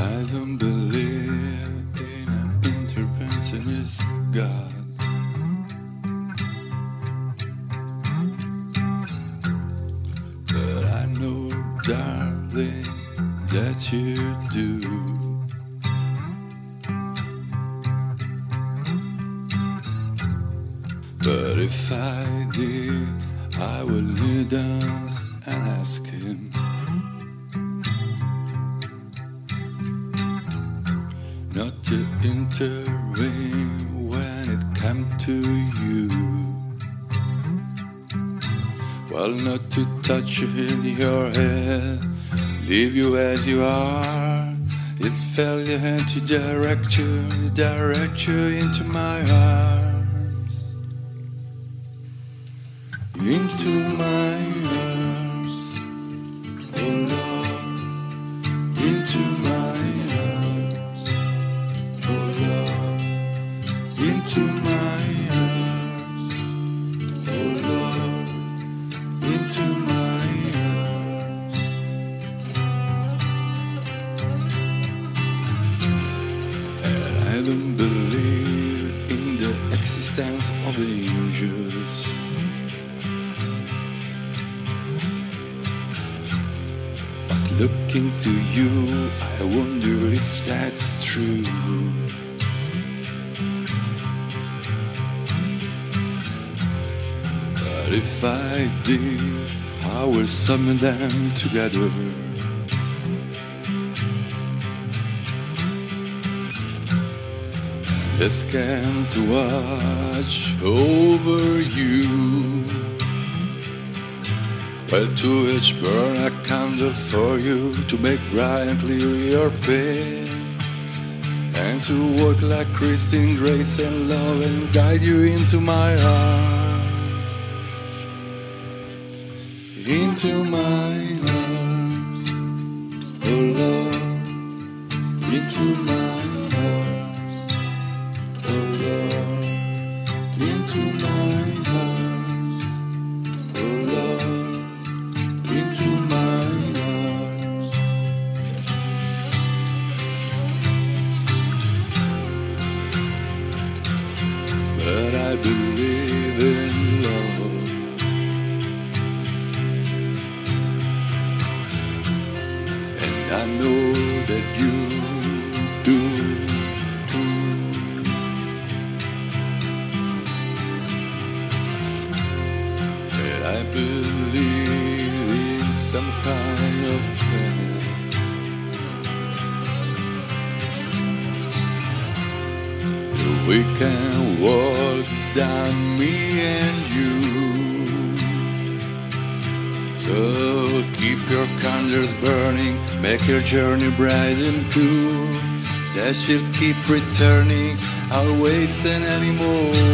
I don't believe in an interventionist God. But I know, darling, that you do. But if I did, I would kneel down not to intervene when it came to you. Well, not to touch you in your head, leave you as you are. It fell your hand to direct you, direct you into my arms, into my arms, existence of angels. But looking to you, I wonder if that's true. But if I did, I will summon them together. This came to watch over you. Well, to each burn a candle for you to make bright and clear your pain, and to work like Christ in grace and love and guide you into my arms, into my arms, oh Lord, into my arms, I believe in love. And I know that you do too. That I believe in some kind of path. We can walk down me and you. So keep your candles burning, make your journey bright and pure. That she'll keep returning, always and anymore.